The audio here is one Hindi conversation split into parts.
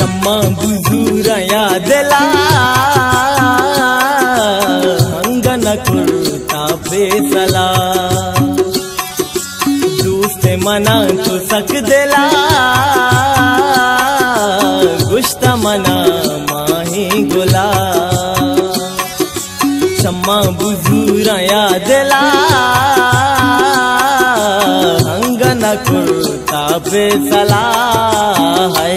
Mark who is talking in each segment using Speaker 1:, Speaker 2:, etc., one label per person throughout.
Speaker 1: सम्मा बुझूरा यादला। अंगन कुर्ता बेसला। दूसरे मना तो सक देला। गुश्ता मना माही गुला। सम्मा बुझूरा यादला। अंगन कुर्ता बेसला। है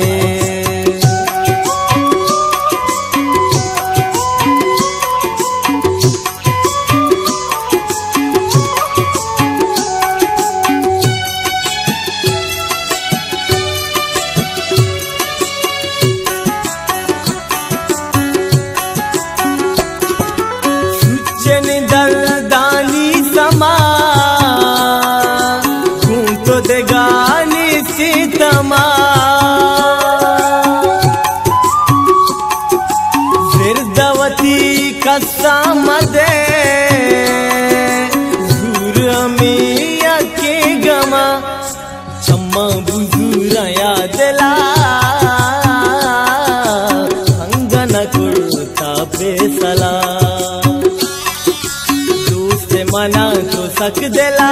Speaker 1: देगानी सीतमा फिरदवती कसम दे झूर अमिया के गमा। चम्मा बुजूरा यादला हंगन कुर्ता बेसला दोस्त मना तो सक दिला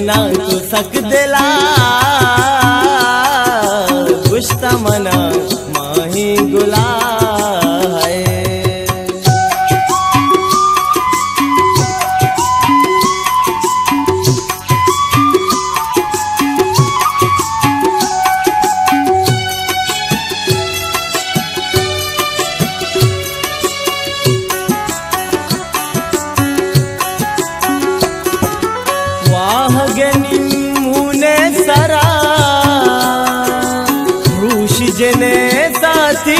Speaker 1: मना तो सक ವಾಹಗನಿ ಮುನೆ ಸರ ಋಷಿ ಜನೆ ಸಾಥಿ